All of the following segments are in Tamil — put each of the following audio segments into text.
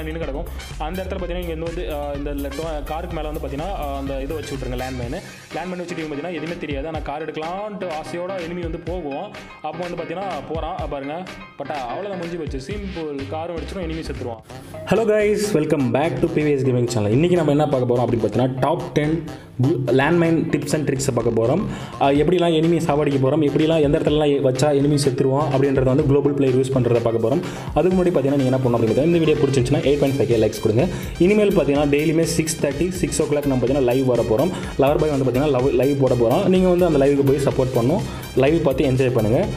கார்லாம் நின்று கிடக்கும். அந்த இடத்துல பார்த்தீங்கன்னா இங்கே வந்து இந்த காருக்கு மேலே வந்து பார்த்தீங்கன்னா அந்த இது வச்சு விட்ருங்க லேண்ட்மைனு லேண்ட்மைன் வச்சுட்டு பார்த்தீங்கன்னா எதுவுமே தெரியாது. ஆனால் கார் எடுக்கலான்ட்டு ஆசையோட எனிமி வந்து போகும். அப்போ வந்து பார்த்தீங்கன்னா போகிறான் பாருங்க. பட் அவ்வளோதான் முடிஞ்சு போச்சு. சிம்பிள் காரும் அடிச்சிடும் enemy செத்துருவான். Hello guys welcome back to PVS gaming channel இன்றைக்கி நம்ம என்ன பார்க்க போகிறோம் அப்படின்னு பார்த்தீங்கன்னா top ten landmine tips and ட்ரிக்ஸை பார்க்க போகிறோம் எப்படிலாம் எனிமி சாவடிக்க போகிறோம் எப்படிலாம் எந்த இடத்துலலாம் வச்சா எனிமி செத்துருவோம் அப்படின்றத வந்து குளோபல் பிளேயர் யூஸ் பண்ணுறத பார்க்க போகிறோம் அதுக்கு முன்னாடி பார்த்தீங்கன்னா நீங்கள் என்ன பண்ணணும் அப்படின்னு இந்த வீடியோ பிடிச்சிருந்துச்சுன்னா எயிட் பாயிண்ட் ஃபைவ் லைக்ஸ் கொடுங்க. இனிமேல் பார்த்தீங்கன்னா டெய்லியுமே six thirty six o'clock நம்ம பார்த்தீங்கன்னா லைவ் வர போகிறோம் லவர் பாய் வந்து பார்த்தீங்கன்னா லவ் லைவ் போட போகிறோம் நீங்கள் வந்து அந்த லைவுக்கு போய் சப்போர்ட் பண்ணணும். லைவ் பார்த்து என்ஜாய் பண்ணுங்கள்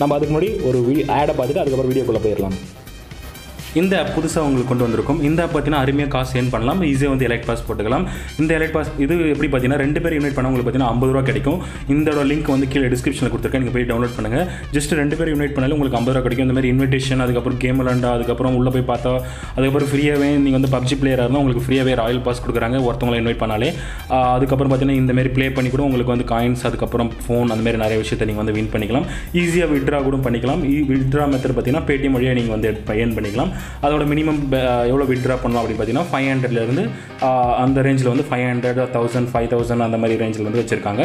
நம்ம அதுக்கு முன்னாடி ஒரு வீ ஆடை பார்த்துட்டு அதுக்கப்புறம் வீடியோக்குள்ளே போயிடலாம். இந்த ஆப் புதுசாக உங்களுக்கு கொண்டு வந்திருக்கும். இந்த ஆப் பார்த்தீங்கன்னா அருமையாக காசு ஏர்ன் பண்ணலாம். ஈஸியாக வந்து எலக்ட் பாஸ் போட்டுக்கலாம். இந்த எலக்ட் பாஸ் இது எப்படி பார்த்தீங்கன்னா ரெண்டு பேர் யூனிட் பண்ண உங்களுக்கு பார்த்தீங்கன்னா ஐம்பது ரூபா கிடைக்கும். இந்த லிங்க் வந்து கீழே டிஸ்கிரிப்ஷனில் கொடுத்துருக்கேன். நீங்கள் போய் டவுன்லோட் பண்ணுங்கள் ஜஸ்ட் ரெண்டு பேர் யூனிட் பண்ணாலும் உங்களுக்கு ஐம்பது ரூபா கிடைக்கும். இந்த மாதிரி இன்விடேஷன் அதுக்கப்புறம் கேம் விளாண்டா அதுக்கப்புறம் உள்ளே போய் பார்த்தா அதுக்கப்புறம் ஃப்ரீயாகவே நீங்கள் வந்து பப்ஜி பிளேயராக இருந்தால் உங்களுக்கு ஃப்ரீயாகவே ராயல் பாஸ் கொடுக்குறாங்க. ஒருத்தவங்களை இன்வைட் பண்ணாலே. அதுக்கப்புறம் பார்த்தீங்கன்னா இந்த மாதிரி ப்ளே பண்ணி கூட உங்களுக்கு வந்து காயின்ஸ் அதுக்கப்புறம் ஃபோன் அந்த மாதிரி நிறைய விஷயத்தை நீங்கள் வந்து வின் பண்ணிக்கலாம். ஈஸியாக விட்ரா கூட பண்ணிக்கலாம். E-, விட்ரா மெத்தட் பார்த்தீங்கன்னா பேடிஎம் வழியாக நீங்கள் வந்து ஏர்ன் பண்ணிக்கலாம். அதோட மினிமம் எவ்வளோ விட்ரா பண்ணலாம் அப்படின்னு பார்த்தீங்கன்னா ஃபைவ் ஹண்ட்ரட்லேருந்து அந்த ரேஞ்சில் வந்து five hundred thousand five thousand அந்த மாதிரி ரேஞ்சில் வந்து வச்சுருக்காங்க.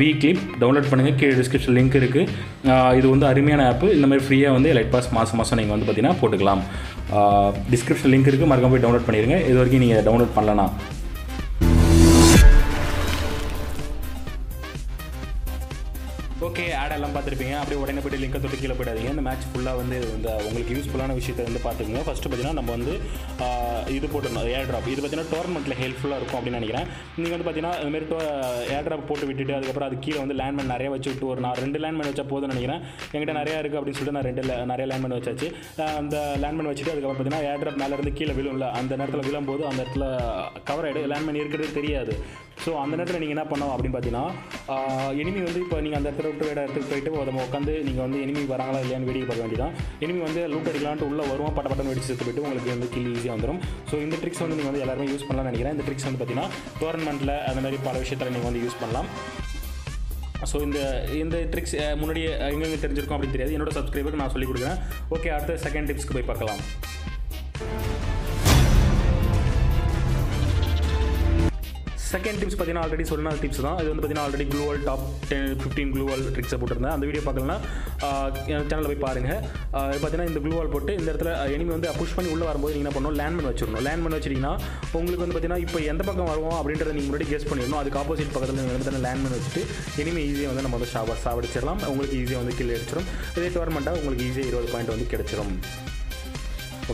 வீக்லி டவுன்லோட் பண்ணுங்கள் கீழே டிஸ்கிரிப்ஷன் லிங்க் இருக்குது இது வந்து அருமையான ஆப்பு இந்த மாதிரி ஃப்ரீயாக வந்து லைட் பாஸ் மாதம் மாதம் நீங்கள் வந்து பார்த்தீங்கன்னா போட்டுக்கலாம். டிஸ்கிரிப்ஷன் லிங்க் இருக்குது மறக்காம போய் டவுன்லோட் பண்ணிடுங்க இது வரைக்கும் நீங்கள் டவுன்லோட் பண்ணலனா ஆட் எல்லாம் பார்த்துருப்பீங்க. அப்படியே உடனே போய்ட்டு லிங்கை தொட்டு கீழே போயிடாதீங்க. இந்த மேட்ச் ஃபுல்லாக வந்து இந்த உங்களுக்கு யூஸ்ஃபுல்லான விஷயத்தை வந்து பார்த்துக்கோங்க. ஃபஸ்ட்டு பார்த்தீங்கன்னா நம்ம வந்து இது போட்டுருந்தோம். ஏர் ட்ராப் இது பார்த்தீங்கன்னா டோர்னமெண்ட்டில் ஹெல்ப்ஃபுல்லாக இருக்கும் அப்படின்னு நினைக்கிறேன். நீங்கள் வந்து பார்த்தீங்கன்னா இதுமாரி மாதிரி ஏர் ட்ராப் போட்டு விட்டுட்டு அதுக்கப்புறம் அது கீழே வந்து லேண்ட்மேன் நிறைய வச்சு விட்டு ஒரு நான் ரெண்டு லேண்ட்மேன் வச்சா போதும்னு நினைக்கிறேன். என்கிட்ட நிறையா இருக்குது அப்படின்னு சொல்லிட்டு நான் ரெண்டு நிறைய லேண்ட்மேன் வச்சாச்சு. அந்த லேண்ட்மேன் வச்சுட்டு அதுக்கப்புறம் பார்த்தீங்கன்னா ஏர் ட்ராப் மேலேருந்து கீழே விழும்ல. அந்த நேரத்தில் விழும்போது அந்த இடத்துல கவர் ஆகிடும் லேண்ட்மேன் இருக்கிறது தெரியாது. ஸோ அந்த நேரத்தில் நீங்கள் என்ன பண்ணோம் அப்படின்னு பார்த்தீங்கன்னா எனிமி வந்து இப்போ நீங்கள் அந்த இடத்துல விட்டு வேற இடத்துக்கு போயிட்டு அதை உட்காந்து நீங்கள் வந்து எனிமி வராங்களா இல்லையான்னு வேடிக்கை பார்க்க வேண்டியதான் எனிமி வந்து லூட் அடிக்கலான்ட்டு உள்ளே வருவோம். பட்ட பட்டம் வெடிச்சு செத்து போயிட்டு உங்களுக்கு வந்து கில் ஈஸியாக வந்துடும் ஸோ இந்த ட்ரிக்ஸ் வந்து நீங்கள் வந்து எல்லாருமே யூஸ் பண்ணலாம்னு நினைக்கிறேன். இந்த ட்ரிக்ஸ் வந்து பார்த்தீங்கன்னா டோர்னமெண்ட்டில் அந்த மாதிரி பல விஷயத்தில் நீங்கள் வந்து யூஸ் பண்ணலாம். ஸோ இந்த இந்த ட்ரிக்ஸ் முன்னாடி எங்கெங்கே தெரிஞ்சிருக்கும் அப்படின்னு தெரியாது. என்னோட சப்ஸ்கிரைபருக்கு நான் சொல்லிக் கொடுக்குறேன். ஓகே அடுத்த செகண்ட் டிப்ஸ்க்கு போய் பார்க்கலாம். செகண்ட் டிப்ஸ் பார்த்தீங்கன்னா ஆல்ரெடி சொன்ன டிப்ஸ் தான். இது வந்து பார்த்தீங்கன்னா already gloo wall top ten fifteen gloo wall ட்ரிக்ஸை போட்டிருந்தேன். அந்த வீடியோ பார்க்கலன்னா சேனலில் போய் பாருங்கள் பார்த்தீங்கன்னா இந்த க்ளூவால் போட்டு இந்த இடத்துல எனிமி வந்து புஷ் பண்ணி உள்ளே வரும்போது நீங்கள் என்ன பண்ணணும்? லேண்ட்மேன் வச்சிடணும். லேண்ட்மேன் வச்சிட்டிங்கன்னா உங்களுக்கு வந்து பார்த்தீங்கன்னா இப்போ எந்த பக்கம் வருவோம் அப்படின்றத நீங்கள் முன்னாடி கெஸ் பண்ணிடணும். அதுக்கு ஆப்போசிட் பக்கத்தில் நீங்கள் வந்து பார்த்தீங்கன்னா லேண்ட்மேன் வச்சுட்டு எனிமி ஈஸியாக வந்து நம்ம வந்து சாவ சாவடிச்சிடலாம். உங்களுக்கு ஈஸியாக வந்து கீழே அடிச்சிடும். இதே டோர்மெண்ட்டாக உங்களுக்கு ஈஸியாக இருபது பாயிண்ட் வந்து கிடைச்சிரும்.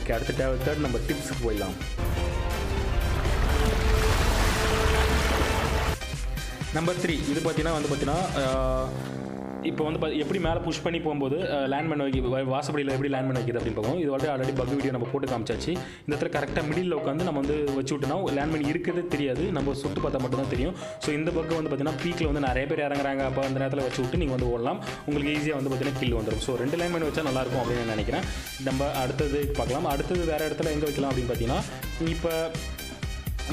ஓகே அடுத்த தேர்ட் நம்ம டிப்ஸுக்கு போயிடலாம். நம்பர் த்ரீ இது பார்த்தீங்கன்னா வந்து பார்த்தீங்கன்னா இப்போ வந்து எப்படி மேலே புஷ் பண்ணி போகும்போது லேண்ட்மேன் வைக்க வாசப்படியில் எப்படி லேண்ட்மேன் வைக்கிறது அப்படின்னு பார்க்கும் இது வந்து ஆல்ரெடி பக் வீடியோ நம்ம போட்டு காமிச்சாச்சு. இந்த இடத்துல கரெக்டாக மிடில் உட்காந்து நம்ம வந்து வச்சு விட்டோம்னா லேண்ட்மேன் இருக்கிறதே தெரியாது. நம்ம சுட்டு பார்த்தா மட்டும் தான் தெரியும். ஸோ இந்த பக்கு வந்து பார்த்தீங்கன்னா பீக்கில் வந்து நிறைய பேர் இறங்குறாங்க. அப்போ அந்த நேரத்தில் வச்சு விட்டு நீங்கள் வந்து ஓடலாம். உங்களுக்கு ஈஸியாக வந்து பார்த்தீங்கன்னா கில் வந்துடும் ஸோ ரெண்டு லேண்ட்மேன் வச்சா நல்லாயிருக்கும் அப்படின்னு நான் நினைக்கிறேன். நம்ம அடுத்தது பார்க்கலாம். அடுத்தது வேறு இடத்துல எங்கே வைக்கலாம் அப்படின்னு பார்த்தீங்கன்னா இப்போ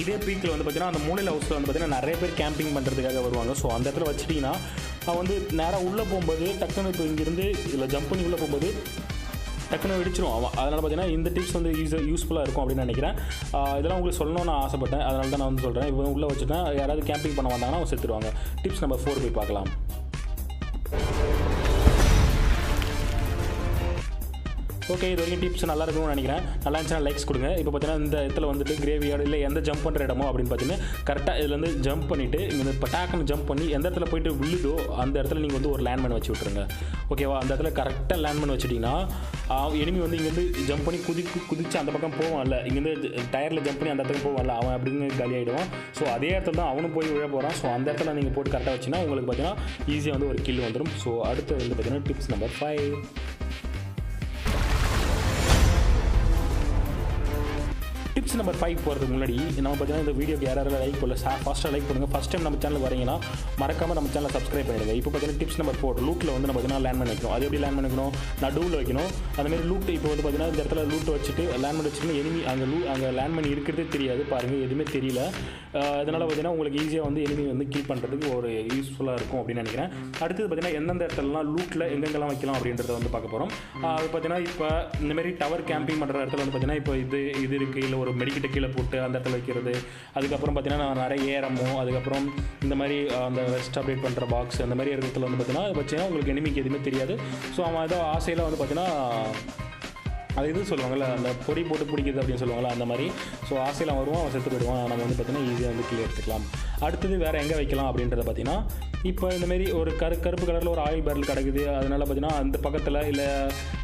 இதே பீக்கில் வந்து பார்த்தீங்கன்னா அந்த மூலையில் ஹவுஸில் வந்து பார்த்தீங்கன்னா நிறைய பேர் கேம்பிங் பண்ணுறதுக்காக வருவாங்க. ஸோ அந்த இடத்துல வச்சிட்டிங்கன்னா அவன் வந்து நேராக உள்ளே போகும்போது டக்குன்னு இப்போ இங்கேருந்து இதில் ஜம்ப் பண்ணி உள்ளே போகும்போது டக்குன்னு வெடிச்சிரும் அவன் அதனால் பார்த்தீங்கன்னா இந்த டிப்ஸ் வந்து யூஸ் யூஸ்ஃபுல்லாக இருக்கும் அப்படின்னு நினைக்கிறேன். இதெல்லாம் உங்களுக்கு சொல்லணும்னு நான் ஆசைப்பட்டேன். அதனால தான் நான் வந்து சொல்கிறேன் இவன் உள்ளே வச்சுட்டேன். யாராவது கேம்பிங் பண்ண வந்தாங்கன்னா அவங்க செத்துருவாங்க. டிப்ஸ் நம்பர் ஃபோர் போய் பார்க்கலாம். ஓகே இது வரைக்கும் டிப்ஸ் நல்லா இருக்கும்னு நினைக்கிறேன். நல்லா இருந்துச்சுன்னா லைக்ஸ் கொடுங்க. இப்போ பார்த்தீங்கன்னா இந்த இடத்துல வந்துட்டு கிரேவியார்டு இல்லை எந்த ஜம்ப் பண்ணுற இடமோ அப்படின்னு பார்த்தீங்கன்னா கரெக்டாக இதில் வந்து ஜம்ப் பண்ணிவிட்டு இங்கே வந்து பட்டாக்குன்னு ஜம்ப் பண்ணி எந்த இடத்துல போயிட்டு விழுதோ அந்த இடத்துல நீங்கள் வந்து ஒரு லேண்ட்மேன் வச்சு விட்ருங்க ஓகேவா அந்த இடத்துல கரெக்டாக லேண்ட்மேன் வச்சுட்டிங்கன்னா எனிமி வந்து இங்கேருந்து ஜம்ப் பண்ணி குதி குதிச்சு அந்த பக்கம் போவான்ல. இங்கேருந்து டயரில் ஜம்ப் பண்ணி அந்த இடத்துக்கு போவான்ல. அவன் அப்படின்னு காலி ஸோ அதே இடத்துல தான் அவனும் போய் விழ போகிறான் ஸோ அந்த இடத்துல நீங்கள் போட்டு கரெக்டாக வச்சுன்னா உங்களுக்கு பார்த்தீங்கன்னா ஈஸியாக வந்து ஒரு கில் வந்துடும் ஸோ அடுத்து வந்து பார்த்தீங்கன்னா tips number five tips number five போகிறதுக்கு முன்னாடி நம்ம பார்த்தீங்கன்னா இந்த வீடியோக்கு யாராவது லைக் பண்ணல ஃபஸ்ட்டாக லைக் பண்ணுங்கள் ஃபஸ்ட் டைம் நம்ம சேனல் வரீங்கன்னா மறக்காம நம்ம சேனலை சப்ஸ்கிரைப் பண்ணிடுங்க. இப்போ பார்த்தீங்கன்னா டிப்ஸ் நம்பர் ஃபோர் லூட்டில் வந்து நம்ம பார்த்தீங்கன்னா லேண்ட் பண்ணி வைக்கணும். அது எப்படி லேண்ட் பண்ணிக்கணும்? நடுவில் வைக்கணும். அந்த மாதிரி லூட் இப்போ வந்து பார்த்தீங்கன்னா இந்த இடத்துல லூட் வச்சுட்டு லேண்ட் பண்ணி வச்சுக்கணும் எனிமி அங்கே லூ அங்கே லேண்ட் பண்ணி இருக்கிறதே தெரியாது. பாருங்கள் எதுவுமே தெரியல. அதனால் பார்த்தீங்கன்னா உங்களுக்கு ஈஸியாக வந்து எனிமி வந்து கீப் பண்ணுறதுக்கு ஒரு யூஸ்ஃபுல்லாக இருக்கும் அப்படின்னு நினைக்கிறேன். அடுத்தது பார்த்தீங்கன்னா எந்தெந்த இடத்துலலாம் லூட்டில் எங்கெங்கெல்லாம் வைக்கலாம் அப்படின்றத வந்து பார்க்க போகிறோம் அது பார்த்தீங்கன்னா இப்போ இந்தமாரி டவர் கேம்பிங் பண்ணுற இடத்துல வந்து பார்த்தீங்கன்னா இப்போ இது இது இருக்குது இல்லை ஒரு மெடிக்கிட்ட கீழே போட்டு அந்த இடத்துல வைக்கிறது. அதுக்கப்புறம் பார்த்தீங்கன்னா நான் நிறைய ஏரமோ அதுக்கப்புறம் இந்த மாதிரி அந்த வெஸ்ட் அப்டேட் பண்ணுற பாக்ஸ் அந்த மாதிரி இருக்கிறதுல வந்து பார்த்தீங்கன்னா அது வச்சீங்கன்னா உங்களுக்கு எனிமிக்கு எதுவுமே தெரியாது. ஸோ அவன் ஏதோ ஆசையில் வந்து பார்த்தீங்கன்னா அது இது சொல்லுவாங்கள்ல அந்த பொடி போட்டு பிடிக்குது அப்படின்னு சொல்லுவாங்கள்ல அந்த மாதிரி. ஸோ ஆசையில் வருவான் அவன் செத்து போயிடுவான். நம்ம வந்து பார்த்தீங்கன்னா ஈஸியாக வந்து கீழே எடுத்துக்கலாம். அடுத்தது வேறு எங்கே வைக்கலாம் அப்படின்றத பார்த்தீங்கன்னா இப்போ இந்தமாரி ஒரு கரு கருப்பு கலரில் ஒரு ஆயில் பேரல் கிடக்குது. அதனால பார்த்தீங்கன்னா அந்த பக்கத்தில் இல்லை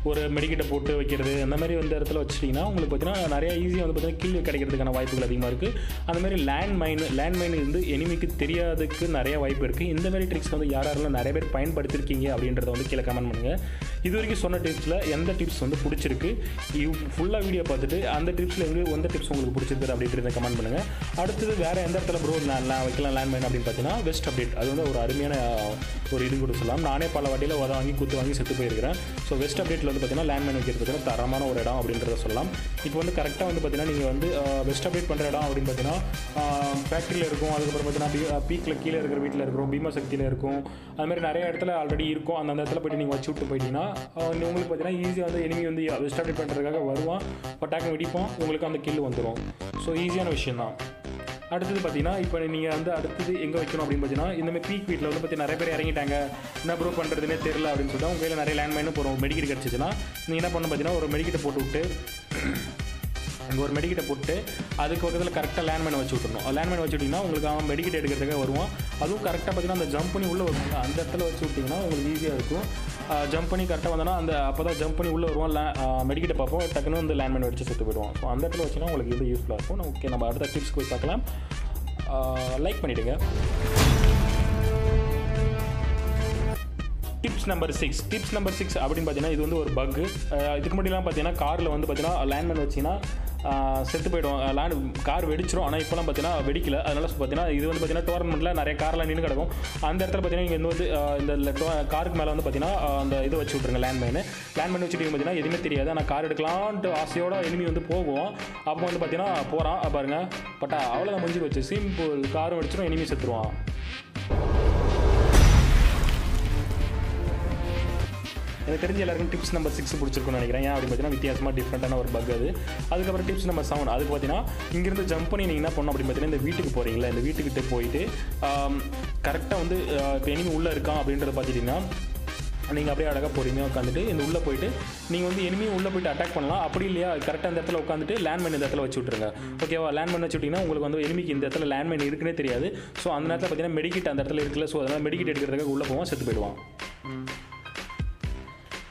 ஒரு மெடிக்கிட்ட போட்டு வைக்கிறது அந்த மாதிரி வந்து இடத்துல வச்சிட்டிங்கன்னா உங்களுக்கு பார்த்தீங்கன்னா நிறைய ஈஸியாக வந்து பார்த்தீங்கன்னா கீழே கிடைக்கிறதுக்கான வாய்ப்புகள் அதிகமாக இருக்குது அந்த மாதிரி லேண்ட் மைன் லேண்ட் மைன் வந்து எனிமிக்கு தெரியாததுக்கு நிறைய வாய்ப்பு இருக்குது இந்த மாதிரி ட்ரிக்ஸ் வந்து யார் யாரெல்லாம் நிறைய பேர் பயன்படுத்திருக்கீங்க அப்படின்றத வந்து கீழே கமெண்ட் பண்ணுங்கள் இது வரைக்கும் சொன்ன டிப்ஸில் எந்த டிப்ஸ் வந்து பிடிச்சிருக்கு? ஃபுல்லாக வீடியோ பார்த்துட்டு அந்த டிப்ஸில் எங்கே எந்த டிப்ஸ் உங்களுக்கு பிடிச்சிருக்கு அப்படின்றத கமெண்ட் பண்ணுங்கள் அடுத்தது வேறு எந்த இடத்துல ப்ரோ நான் வைக்கலாம் லேண்ட் மைன் அப்படின்னு பார்த்தீங்கன்னா வெஸ்ட் அப்டேட் அது வந்து ஒரு அருமையான ஒரு இது கூட சொல்லலாம். நானே பல வட்டியில் உத வாங்கி குத்து வாங்கி செத்து போயிருக்கிறேன். ஸோ வெஸ்ட் அப்டேட்டில் வந்து பார்த்தீங்கன்னா லேண்ட் மைன் வைக்கிறது பார்த்தீங்கன்னா தரமான ஒரு இடம் அப்படின்றத சொல்லலாம். இப்போ வந்து கரெக்டாக வந்து பார்த்தீங்கன்னா நீங்கள் வந்து வெஸ்ட் அப்டேட் பண்ணுற இடம் அப்படின்னு பார்த்தீங்கன்னா ஃபேக்ட்ரியில் இருக்கும். அதுக்கப்புறம் பார்த்தீங்கன்னா பீக்கில் கீழே இருக்கிற வீட்டில் இருக்கிறோம். பீமா சக்தியில் இருக்கும். அது மாதிரி நிறைய இடத்துல ஆல்ரெடி இருக்கும். அந்த இடத்துல போய்ட்டு நீங்கள் வச்சு விட்டு போயிட்டீங்கன்னா உங்களுக்கு பார்த்தீங்கன்னா ஈஸியாக வந்து எனிமி வந்து வெஸ்ட் அப்டேட் பண்ணுறதுக்காக வருவான். பட்டாக்கம் வெடிப்போம். உங்களுக்கு அந்த கில் வந்துடும் ஸோ ஈஸியான விஷயம் தான் அடுத்தது பார்த்தீங்கன்னா இப்போ நீங்கள் வந்து அடுத்தது எங்கே வைக்கணும் அப்படின்னு பார்த்தீங்கன்னா இந்தமாதிரி பீக் வீட்டில் வந்து பற்றி நிறைய பேர் இறங்கிட்டாங்க. என்ன ப்ரூவ் பண்ணுறதுனே தெரியல அப்படின்னு சொல்லிட்டு உங்கள் நிறைய லேண்ட்மைனும் போகிறோம் மெடிக்கெட் கிடச்சிச்சுன்னா நீங்கள் என்ன பண்ணணும் பார்த்தீங்கன்னா ஒரு மெடிக்கெட்டை போட்டு விட்டு அங்கே ஒரு மெடிக்கிட்ட போட்டு அதுக்கு பக்கத்தில் கரெக்டாக லேண்ட்மேன் வச்சு விட்டுணும் லேண்ட்மேன் வச்சு விட்டிங்கன்னா உங்களுக்கு அவன் மெடிக்கெட் எடுக்கிறதுக்காக வருவான். அதுவும் கரெக்டாக பார்த்தீங்கன்னா அந்த ஜம்ப் பண்ணி உள்ளே வருவாங்க. அந்த இடத்துல வச்சு விட்டிங்கன்னா உங்களுக்கு ஈஸியாக இருக்கும். ஜம்ப் பண்ணி கரெக்டாக வந்தோன்னா அந்த அப்போ தான் ஜம்ப் பண்ணி உள்ளே வருவோம் மெடிக்கிட்ட பார்ப்போம். டக்குன்னு வந்து லேண்ட்மேன் வச்சு செத்து போயிடுவோம் ஸோ அந்த இடத்துல வச்சுன்னா உங்களுக்கு இது யூஸ்ஃபுல்லாக இருக்கும் ஓகே நம்ம அடுத்த டிப்ஸ் போய் பார்க்கலாம். லைக் பண்ணிவிடுங்க tips number six tips number six அப்படின்னு பார்த்தீங்கன்னா இது வந்து ஒரு பக்கு இதுக்கு முன்னாடிலாம் பார்த்தீங்கன்னா காரில் வந்து பார்த்தீங்கன்னா லேண்ட்மேன் வச்சிங்கன்னா செத்து போயிடும். லேண்ட் கார் வெடிச்சிரும். ஆனால் இப்போலாம் பார்த்தீங்கன்னா வெடிக்கல. அதனால பார்த்தீங்கன்னா இது வந்து பார்த்தீங்கன்னா டோர்னமெண்ட்டில் நிறைய கார்லாம் நின்று கிடக்கும். அந்த இடத்துல பார்த்தீங்கன்னா இங்கே வந்து இந்த காருக்கு மேலே வந்து பார்த்தீங்கன்னா அந்த இது வச்சு விட்ருங்க லேண்ட்மேனு லேண்ட்மேன் வச்சுட்டு பார்த்தீங்கன்னா எதுவுமே தெரியாது. ஆனால் கார் எடுக்கலான்ட்டு ஆசையோட எனிமி வந்து போகும். அப்போ வந்து பார்த்தீங்கன்னா போகிறான் பாருங்கள் பட்டா அவ்வளோதான் முடிஞ்சு போச்சு. சிம்பிள் காரும் வெடிச்சிடும் எனிமி செத்துருவான். எனக்கு தெரிஞ்ச எல்லாருக்கும் டிப்ஸ் நம்பர் சிக்ஸ் பிடிச்சிருக்கும்னு நினைக்கிறேன். ஏன் அப்படின்னு பார்த்தீங்கன்னா வித்தியாசமாக டிஃப்ரெண்ட்டான ஒரு பக் அது. அதுக்கப்புறம் டிப்ஸ் நம்பர் செவன் அதுக்கு பார்த்தீங்கன்னா இங்கேருந்து ஜம்ப் பண்ணி நீங்கள் என்ன பண்ணணும் அப்படின்னு பார்த்தீங்கன்னா இந்த வீட்டுக்கு போகிறீங்களா இந்த வீட்டுக்கிட்ட போயிட்டு கரெக்டாக வந்து இப்போ எனிமி உள்ளே இருக்கான் அப்படின்றத பார்த்துட்டிங்கன்னா நீங்கள் அப்படியே அழகாக பொறுமையாக உட்காந்துட்டு இந்த உள்ளே போயிட்டு நீங்கள் வந்து எனிமியும் உள்ளே போயிட்டு அட்டாக் பண்ணலாம். அப்படி இல்லையா? கரெக்டாக அந்த இடத்துல உட்காந்துட்டு லேண்ட்மைன் இந்த இடத்துல வச்சு விட்ருங்க ஓகேவா லேண்ட்மைன் வச்சு விட்டிங்கன்னா உங்களுக்கு வந்து எனிமிக்கு இந்த இடத்துல லேண்ட்மைன் இருக்குன்னே தெரியாது. ஸோ அந்த நேரத்தில் பார்த்தீங்கன்னா மெடிக்கிட் அந்த இடத்துல இருக்குல்ல ஸோ அதனால் மெடிக்கிட் எடுக்கிறதுக்காக உள்ளே போவான் செத்து போயிடுவான்.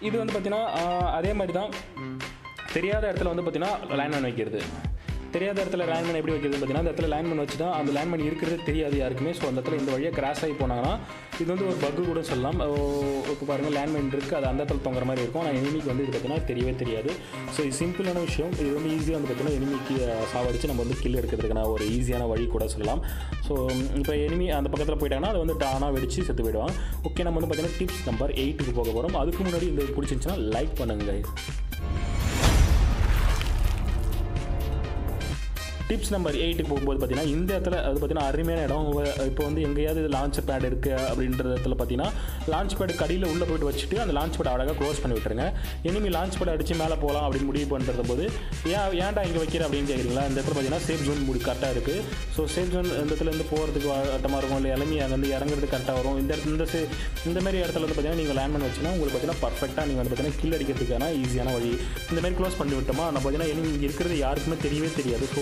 இது வந்து பார்த்தீங்கன்னா அதே மாதிரி தான் தெரியாத இடத்துல வந்து பார்த்தீங்கன்னா லேண்ட்மேன் வைக்கிறது. தெரியாத இடத்துல லேண்ட்மேன் எப்படி வைக்கிறது பார்த்தீங்கன்னா அந்த இடத்துல லேண்ட்மேன் வச்சு தான் அந்த லேண்ட்மேன் இருக்கிறது தெரியாது யாருக்குமே. ஸோ அந்த இடத்துல இந்த வழியாக கிராஸ் ஆகி போனாங்கன்னா இது வந்து ஒரு பக்கு கூட சொல்லலாம். இப்போ பாருங்கள் லேண்ட்மேன் இருக்குது அது அந்த இடத்துல தொங்குற மாதிரி இருக்கும். ஆனால் எனிமிக்கு வந்து இது பார்த்தீங்கன்னா தெரியவே தெரியாது. ஸோ இது சிம்பிளான விஷயம். இது வந்து ஈஸியாக வந்து பார்த்தீங்கன்னா எனிமிக்கு சாவடிச்சு நம்ம வந்து கில் எடுக்கிறதுக்கான ஒரு ஈஸியான வழி கூட சொல்லலாம். ஸோ இப்போ எனிமி அந்த பக்கத்தில் போயிட்டாங்கன்னா அது வந்து டானாக வெடிச்சு செத்து போயிடுவாங்க ஓகே நம்ம வந்து பார்த்தீங்கன்னா டிப்ஸ் நம்பர் எயிட்டுக்கு போக போகிறோம் அதுக்கு முன்னாடி இந்த பிடிச்சிருந்துச்சுன்னா லைக் பண்ணுங்கள் டிப்ஸ் நம்பர் எயிட்டுக்கு போகும்போது பார்த்தீங்கன்னா இந்த இடத்துல அது பார்த்தீங்கன்னா அருமையான இடம். இப்போ வந்து எங்கேயாவது லான்ச் பேட் இருக்குது அப்படின்ற இடத்துல பார்த்தீங்கன்னா லான்ச் பேட் கடியில் உள்ளே போயிட்டு வச்சுட்டு அந்த லான்ச் பேட் அழகாக க்ளோஸ் பண்ணி விட்டுருங்க. இனிமேல் லான்ச் பேட் அடித்து மேலே போகலாம் அப்படின்னு முடிவு பண்ணுறது போது ஏன் ஏன்டா இங்கே வைக்கிற அப்படின்னு கேட்குறீங்களா இந்த இடத்துல பார்த்தீங்கன்னா சேஃப் ஜோன் முடி கரெக்டாக இருக்குது ஸோ சேஃப் ஜோன் இந்த இடத்துல இருந்து போகிறதுக்கு கட்டமாக இருக்கும். இல்லை இளமி அங்கேருந்து இறங்குறது கரெக்டாக வரும். இந்த இடத்துல இந்த sa- இந்த மாதிரி இடத்துல வந்து பார்த்தீங்கன்னா நீங்கள் லேண்ட் பண்ணி வச்சுன்னா உங்களுக்கு பார்த்தீங்கன்னா பர்ஃபெக்டாக நீங்கள் வந்து பார்த்தீங்கன்னா கில் அடிக்கிறதுக்கான ஈஸியான வழி. இந்த மாதிரி க்ளோஸ் பண்ணி விட்டோமா? நம்ம பார்த்தீங்கன்னா இனி இங்கே இருக்கிறது யாருக்குமே தெரியவே தெரியாது. ஸோ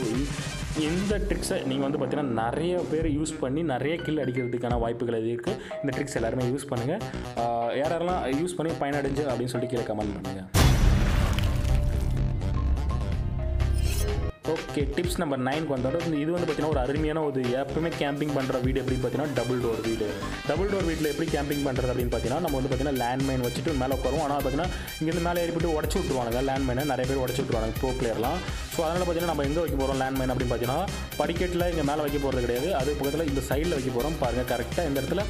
இந்த ட்ரிக்ஸை நீங்கள் வந்து பார்த்தீங்கன்னா நிறைய பேர் யூஸ் பண்ணி நிறைய கில் அடிக்கிறதுக்கான வாய்ப்புகள் இது இருக்குது இந்த ட்ரிக்ஸ் எல்லாருமே யூஸ் பண்ணுங்கள் யாரெல்லாம் யூஸ் பண்ணி பயனடைஞ்சு அப்படின்னு சொல்லிட்டு கீழே கமெண்ட் பண்ணுங்கள் ஓகே டிப்ஸ் நம்பர் நைன்க்கு வந்தோட இது வந்து பார்த்தீங்கன்னா ஒரு அருமையான ஒரு எப்பவுமே கேம்பிங் பண்ணுற வீடு எப்படி பார்த்தீங்கன்னா டபுள் டோர் வீடு. டபுள் டோர் வீட்டில் எப்படி கேம்பிங் பண்ணுறது அப்படின்னு பார்த்தீங்கன்னா நம்ம வந்து பார்த்தீங்கன்னா லேண்ட்மைன் வச்சுட்டு மேலே உட்காரும் ஆனால் பார்த்தீங்கன்னா இங்கேருந்து மேலே ஏறிப்பட்டு உடச்சி விட்ருவாங்க லேண்ட்மைனை நிறைய பேர் உடச்சி விட்ருவாங்க ப்ரோ பிளேயர்லாம் ஸோ அதனால் பார்த்தீங்கன்னா நம்ம எங்கே வைக்க போகிறோம் லேண்ட்மைன் அப்படின்னு பார்த்தீங்கன்னா படிக்கட்டில் இங்கே மேலே வைக்க போகிறது கிடையாது. அது பக்கத்தில் இந்த சைடில் வைக்க போகிறோம் பாருங்கள் கரெக்டாக இந்த இடத்துல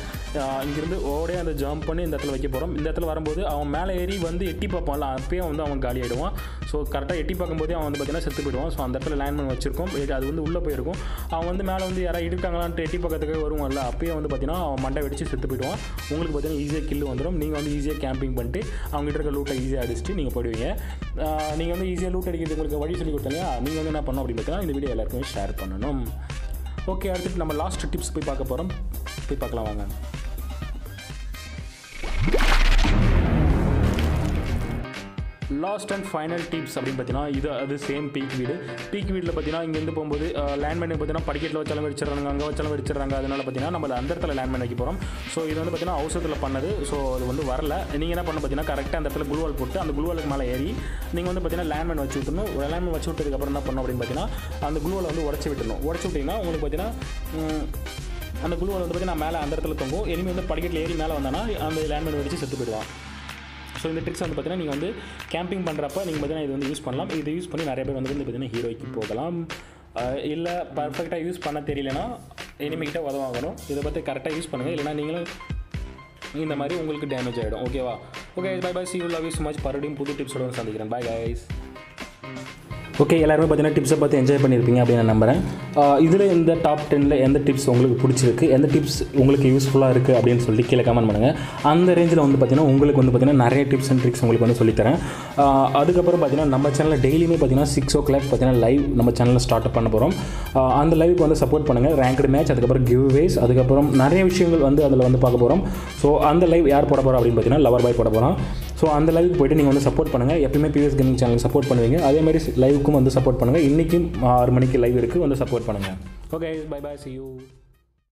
இங்கேருந்து இங்கிருந்து ஓடே அந்த ஜம்ப் பண்ணி இந்த இடத்துல வைக்க போகிறோம் இந்த இடத்துல வரும்போது அவன் மேலே ஏறி வந்து எட்டி பார்ப்பான்ல அப்பயும் வந்து அவன் காலி ஆகிடுவான் ஸோ கரெக்டாக எட்டி பார்க்கும்போதே அவன் வந்து பார்த்தீங்கன்னா செத்து போயிடுவான். ஸோ அந்த இடத்துல லேண்ட்மைன் வச்சுருக்கோம். இது அது வந்து உள்ளே போயிருக்கும். அவன் வந்து மேலே வந்து யாராவது இருக்காங்களான்ட்டு எட்டி பக்கத்துக்கு வருவான்ல அப்பயே வந்து பார்த்தீங்கன்னா அவன் மண்டை வெடிச்சு செத்து போயிடுவான். உங்களுக்கு பார்த்தீங்கன்னா ஈஸியாக கில் வந்துடும் நீங்கள் வந்து ஈஸியாக கேம்பிங் பண்ணிட்டு அவங்ககிட்ட இருக்க லூட்டை ஈஸியாக அடிச்சுட்டு நீங்கள் போயிடுவீங்க. நீங்கள் வந்து ஈஸியாக லூட் அடிக்கிறது உங்களுக்கு வழி சொல்லி கொடுத்தாங்க நீங்கள் வந்து என்ன பண்ணணும் அப்படின்னு பார்த்தீங்கன்னா இந்த வீடியோ எல்லாருக்குமே ஷேர் பண்ணணும். ஓகே அடுத்துட்டு நம்ம லாஸ்ட் டிப்ஸ் போய் பார்க்க போகிறோம் போய் பார்க்கலாம் வாங்க. லாஸ்ட் அண்ட் ஃபைனல் டிப்ஸ் அப்படின்னு பார்த்தீங்கன்னா இது அது சேம் பீக் வீடு. பீக் வீட்டில் பார்த்தீங்கன்னா இங்கேருந்து போகும்போது லேண்ட்மைன் பார்த்தீங்கன்னா படிக்கட்டில் வச்சாலும் வெடிச்சிடறாங்க அங்கே வச்சாலும் வெடிச்சிடறாங்க. அதனால பார்த்தீங்கன்னா நம்ம அந்த இடத்துல லேண்ட்மைன் வைக்க போகிறோம் ஸோ இது வந்து பார்த்தீங்கன்னா அவசரத்தில் பண்ணது. ஸோ அது வந்து வரல. நீங்கள் என்ன பண்ண பார்த்தீங்கன்னா கரெக்டாக அந்த இடத்துல குளுவால் போட்டு அந்த குளுவாலுக்கு மேலே ஏறி நீங்கள் வந்து பார்த்தீங்கன்னா லேண்ட்மேன் வச்சு விட்டுணும் லேண்ட்மேன் வச்சு விட்டதுக்கப்புறம் என்ன பண்ணோம் அப்படின்னு பார்த்தீங்கன்னா அந்த குளுவால் வந்து உடச்சி விட்டுணும் உடச்சி விட்டிங்கன்னா உங்களுக்கு பார்த்தீங்கன்னா அந்த குளுவால் வந்து பார்த்தீங்கன்னா மேலே அந்த இடத்துல தொங்கும். எனிமே வந்து படிக்கட்டில் ஏறி மேலே வந்தானா அந்த லேண்ட்மேன் வச்சு செத்து போயிடுவான். ஸோ இந்த ட்ரிக்ஸ் வந்து பார்த்தீங்கன்னா நீங்கள் வந்து கேம்பிங் பண்ணுறப்ப நீங்கள் பார்த்தீங்கன்னா இது வந்து யூஸ் பண்ணலாம். இது யூஸ் பண்ணி நிறைய பேர் வந்து வந்து பார்த்தீங்கன்னா ஹீரோய்க்கு போகலாம். இல்லை பர்ஃபெக்டாக யூஸ் பண்ண தெரியலனா எனிமிக்கிட்ட உதவாகணும் இதை பற்றி கரெக்டாக யூஸ் பண்ணுங்கள் இல்லைனா நீங்களும் இந்த மாதிரி உங்களுக்கு டேமேஜ் ஆகிடும் ஓகேவா okay bye bye see you love you so much மறுபடியும் புது டிப்ஸோட சந்திக்கிறேன். பை கைஸ் ஓகே எல்லாருமே பார்த்தீங்கன்னா டிப்ஸை பார்த்து என்ஜாய் பண்ணியிருப்பீங்க அப்படின்னு நான் நம்புகிறேன் இதில் இந்த டாப் டெனில் எந்த டிப்ஸ் உங்களுக்கு பிடிச்சிருக்கு எந்த டிப்ஸ் உங்களுக்கு யூஸ்ஃபுல்லாக இருக்குது அப்படின்னு சொல்லி கீழே கமெண்ட் பண்ணுங்கள் அந்த ரேஞ்சில் வந்து பார்த்தீங்கன்னா உங்களுக்கு வந்து பார்த்தீங்கன்னா நிறைய டிப்ஸ் அண்ட் ட்ரிக்ஸ் உங்களுக்கு வந்து சொல்லித்தரேன். அதுக்கப்புறம் பார்த்தீங்கன்னா நம்ம சேனலில் டெய்லியுமே பார்த்தீங்கன்னா சிக்ஸ் ஓ கிளாக் பார்த்தீங்கன்னா லைவ் நம்ம சேனலில் ஸ்டார்ட் பண்ண போகிறோம் அந்த லைவுக்கு வந்து சப்போர்ட் பண்ணுங்கள் ரேங்க்டு மேட்ச் அதுக்கப்புறம் கிவ் வேஸ் அதுக்கப்புறம் நிறைய விஷயங்கள் வந்து அதில் வந்து பார்க்க போகிறோம் ஸோ அந்த லைவ் யார் போட போகிறோம் அப்படின்னு பார்த்தீங்கன்னா லவர் பாய் போட போகிறோம் ஸோ அந்த லைவுக்கு போயிட்டு நீங்கள் வந்து சப்போர்ட் பண்ணுங்கள் எப்பயுமே பிவிஎஸ் கேமிங் சேனல் சப்போர்ட் பண்ணுவீங்க. அதே மாதிரி லைவுக்கும் வந்து சப்போர்ட் பண்ணுங்கள் இன்றைக்கும் ஆறு மணிக்கு லைவ் இருக்குது வந்து சப்போர்ட் பண்ணுங்கள் okay bye bye see you